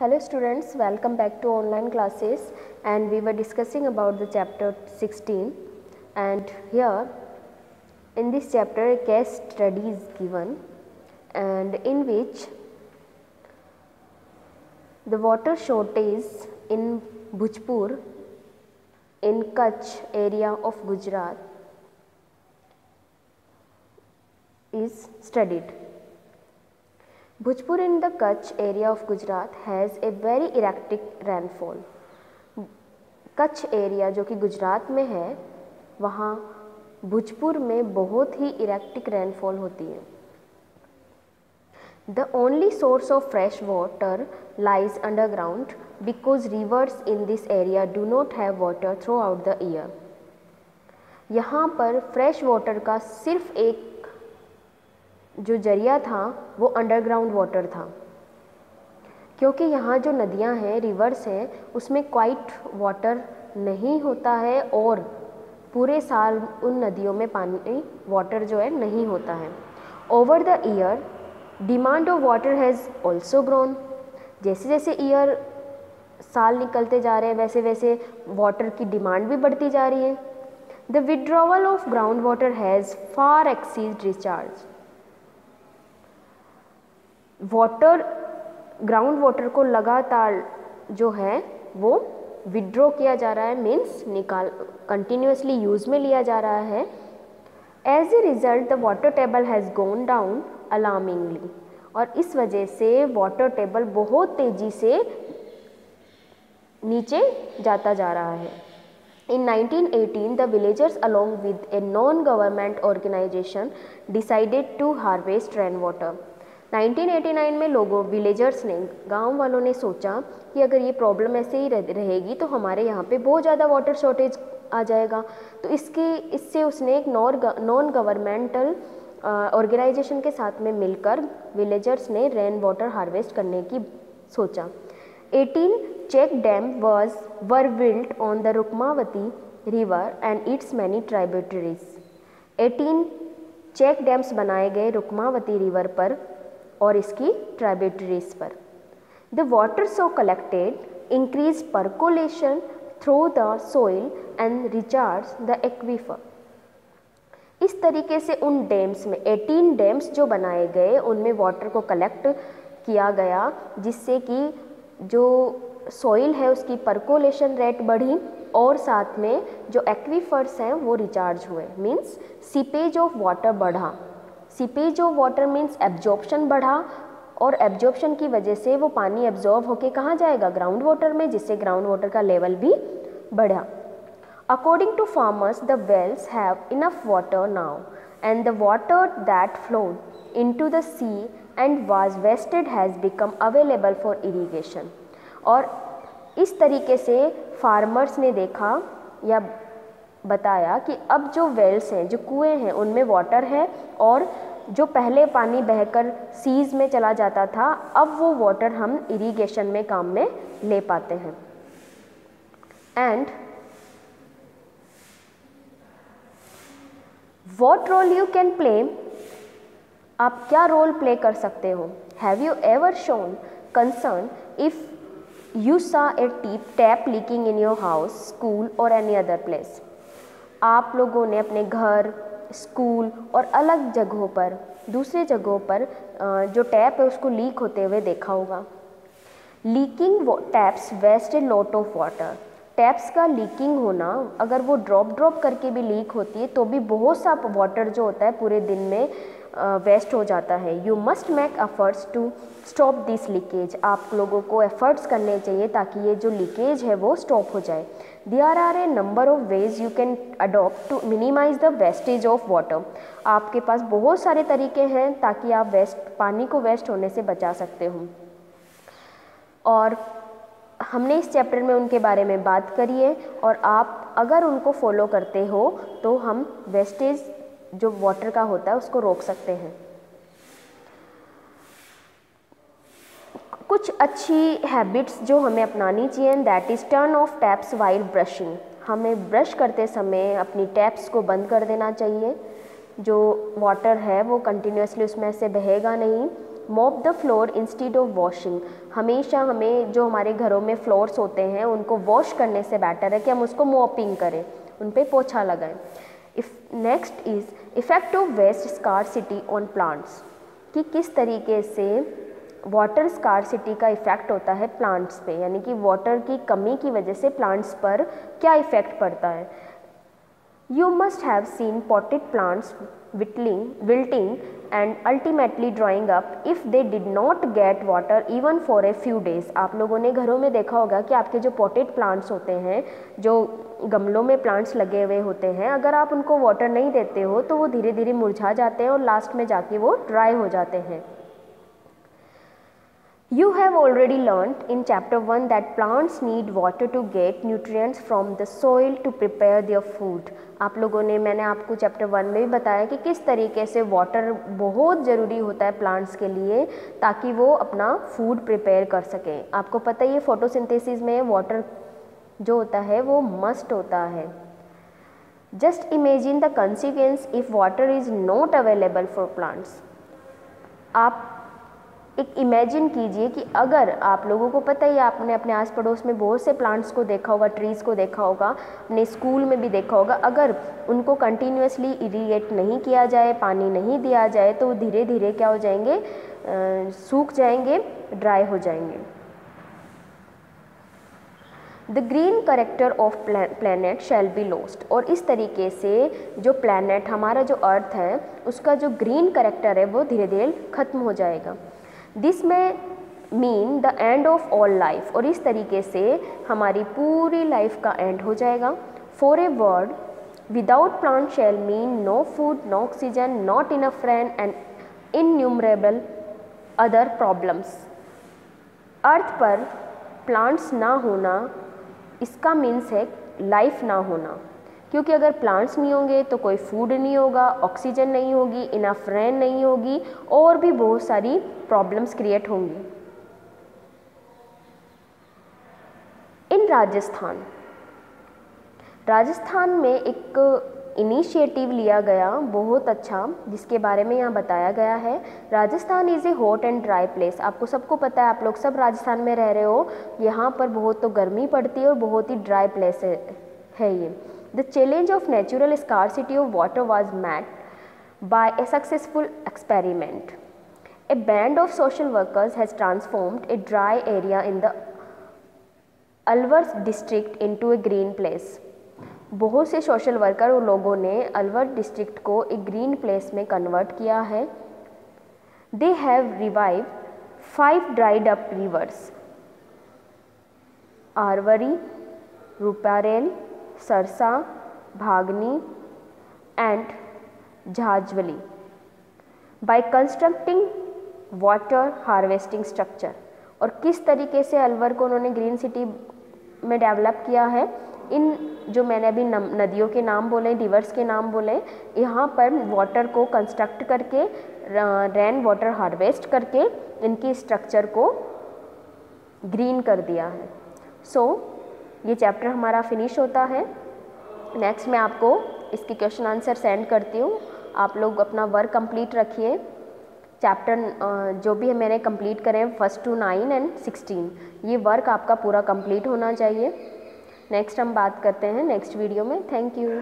Hello students, welcome back to online classes and we were discussing about the chapter 16 and here in this chapter a case study is given and in which the water shortage in Bhujpur in Kutch area of Gujarat is studied. Bhujpur in the Kutch area of Gujarat has a very erratic rainfall. Kutch area जो कि गुजरात में है, वहाँ भोजपुर में बहुत ही erratic rainfall होती है the only source of fresh water lies underground because rivers in this area do not have water throughout the year यहाँ पर फ्रेश वाटर का सिर्फ़ एक जो ज़रिया था, वो अंडरग्राउंड वाटर था। क्योंकि यहाँ जो नदियाँ हैं रिवर्स हैं, उसमें क्वाइट वाटर नहीं होता है और पूरे साल उन नदियों में पानी वाटर जो है, नहीं होता है। Over the year demand of water has also grown जैसे जैसे ईयर साल निकलते जा रहे हैं वैसे वैसे वाटर की डिमांड भी बढ़ती जा रही है। The withdrawal of ground water has far exceeds recharge water ground water को लगातार जो है वो विड्रॉ किया जा रहा है मीन्स निकाल कंटिन्यूसली यूज़ में लिया जा रहा है। As a result the water table has gone down alarmingly और इस वजह से वाटर टेबल बहुत तेज़ी से नीचे जाता जा रहा है। In 1918, the villagers along with a non-government organization decided to harvest rainwater. 1989 में लोगों विलेजर्स ने, गाँव वालों ने सोचा कि अगर ये प्रॉब्लम ऐसे ही रहेगी तो हमारे यहाँ पे बहुत ज़्यादा वाटर शॉर्टेज आ जाएगा। तो इसके, इससे उसने एक नॉन गवर्नमेंटल ऑर्गेनाइजेशन के साथ में मिलकर विलेजर्स ने रेन वाटर हार्वेस्ट करने की सोचा। 18 check dam was were built on the Rukmavati river and its many tributaries 18 check dams बनाए गए रुकमावती रिवर पर और इसकी ट्राइब्यूटरीज पर। The water so collected increase percolation through the soil and recharge the aquifer इस तरीके से उन डैम्स में 18 डैम्स जो बनाए गए, उनमें वाटर को कलेक्ट किया गया, जिससे कि जो सॉइल है, उसकी परकोलेशन रेट बढ़ी और साथ में जो एक्वीफर्स हैं, वो रिचार्ज हुए। मींस सीपेज ऑफ़ वाटर बढ़ा। Seepage of water means absorption बढ़ा और एब्जॉर्प्शन की वजह से वो पानी एब्जॉर्ब होके कहाँ जाएगा? ग्राउंड वाटर में, जिससे ग्राउंड वाटर का लेवल भी बढ़ा। According to farmers the wells have enough water now and the water that flowed in to the sea and was wasted has become available for irrigation और इस तरीके से farmers ने देखा या बताया कि अब जो वेल्स हैं, जो कुएँ हैं, उनमें वाटर है और जो पहले पानी बहकर सीज में चला जाता था, अब वो वाटर हम इरिगेशन में काम में ले पाते हैं। And what role you can play आप क्या रोल प्ले कर सकते हो? Have you ever shown concern if you saw a tip tap leaking in your house school और एनी अदर प्लेस आप लोगों ने अपने घर स्कूल और अलग जगहों पर, दूसरे जगहों पर जो टैप है उसको लीक होते हुए देखा होगा। Leaking taps waste a lot of water. Taps का लीकिंग होना, अगर वो ड्रॉप ड्रॉप करके भी लीक होती है तो भी बहुत सा वाटर जो होता है पूरे दिन में वेस्ट हो जाता है। You must make efforts to stop this leakage आप लोगों को एफर्ट्स करने चाहिए ताकि ये जो लीकेज है वो स्टॉप हो जाए। There are a number of ways you can adopt to minimize the wastage of water आपके पास बहुत सारे तरीके हैं ताकि आप वेस्ट पानी को वेस्ट होने से बचा सकते हो। और हमने इस चैप्टर में उनके बारे में बात करी है और आप अगर उनको फॉलो करते हो तो हम वेस्टेज जो वाटर का होता है उसको रोक सकते हैं। कुछ अच्छी हैबिट्स जो हमें अपनानी चाहिए that is turn off taps while brushing हमें ब्रश करते समय अपनी टैप्स को बंद कर देना चाहिए। जो वाटर है, वो कंटिन्यूसली उसमें से बहेगा नहीं। Mop the floor instead of washing हमेशा हमें जो हमारे घरों में फ्लोर्स होते हैं, उनको वॉश करने से बेटर है कि हम उसको मॉपिंग करें, उन पर पोछा लगाएँ। If next is effect of waste scarcity on plants कि किस तरीके से वाटर स्कारसिटी का इफ़ेक्ट होता है प्लांट्स पे, यानी कि वाटर की कमी की वजह से प्लांट्स पर क्या इफ़ेक्ट पड़ता है? You must have seen potted plants wilting wilting and ultimately drying up if they did not get water even for a few days आप लोगों ने घरों में देखा होगा कि आपके जो पॉटेड प्लांट्स होते हैं, जो गमलों में प्लांट्स लगे हुए होते हैं, अगर आप उनको वाटर नहीं देते हो तो वो धीरे धीरे मुरझा जाते हैं और लास्ट में जाके वो ड्राई हो जाते हैं। You have already learned in chapter 1 that plants need water to get nutrients from the soil to prepare their food. आप लोगों ने, मैंने आपको चैप्टर वन में भी बताया कि किस तरीके से वाटर बहुत ज़रूरी होता है प्लांट्स के लिए ताकि वो अपना फ़ूड प्रिपेयर कर सकें। आपको पता ही है फोटोसिंथेसिस में वाटर जो होता है, वो मस्ट होता है। Just imagine the consequence if water is not available for plants आप एक इमेजिन कीजिए कि अगर आप लोगों को पता ही आपने अपने आस पड़ोस में बहुत से प्लांट्स को देखा होगा ट्रीज़ को देखा होगा अपने स्कूल में भी देखा होगा। अगर उनको कंटिन्यूसली इरीगेट नहीं किया जाए पानी नहीं दिया जाए तो धीरे धीरे क्या हो जाएँगे? आ, सूख जाएँगे ड्राई हो जाएँगे। The green character of planet shall be lost और इस तरीके से जो प्लानट हमारा जो अर्थ है उसका जो ग्रीन करेक्टर है वो धीरे धीरे ख़त्म हो जाएगा। This may mean the end of all life और इस तरीके से हमारी पूरी लाइफ का एंड हो जाएगा। For a world without plant shall mean no food no oxygen not in a friend and innumerable other problems earth पर प्लांट्स ना होना, इसका मीन्स है लाइफ ना होना। क्योंकि अगर प्लांट्स नहीं होंगे तो कोई फ़ूड नहीं होगा ऑक्सीजन नहीं होगी इनफ रेन नहीं होगी और भी बहुत सारी प्रॉब्लम्स क्रिएट होंगी। इन राजस्थान। राजस्थान में एक इनिशिएटिव लिया गया बहुत अच्छा जिसके बारे में यहाँ बताया गया है। Rajasthan is a hot and dry place आपको सबको पता है आप लोग सब राजस्थान में रह रहे हो। यहाँ पर बहुत तो गर्मी पड़ती है और बहुत ही ड्राई प्लेस है, है ये। The challenge of natural scarcity of water was met by a successful experiment. A band of social workers has transformed a dry area in the Alwar district into a green place. बहुत से social worker लोगों ने Alwar district को एक green place में convert किया है they have revive five dried up rivers Arvari Ruparel Sarsa Bhagani and Jahajwali. By constructing water harvesting structure और किस तरीके से अलवर को उन्होंने ग्रीन सिटी में डेवलप किया है? इन जो मैंने अभी नदियों के नाम बोले रिवर्स के नाम बोले यहाँ पर वाटर को कंस्ट्रक्ट करके रेन वाटर हार्वेस्ट करके इनकी स्ट्रक्चर को ग्रीन कर दिया है. सो so, ये चैप्टर हमारा फिनिश होता है। नेक्स्ट मैं आपको इसके क्वेश्चन आंसर सेंड करती हूँ। आप लोग अपना वर्क कंप्लीट रखिए। चैप्टर जो भी है मैंने कंप्लीट करें first two nine and sixteen ये वर्क आपका पूरा कंप्लीट होना चाहिए। नेक्स्ट हम बात करते हैं नेक्स्ट वीडियो में। Thank you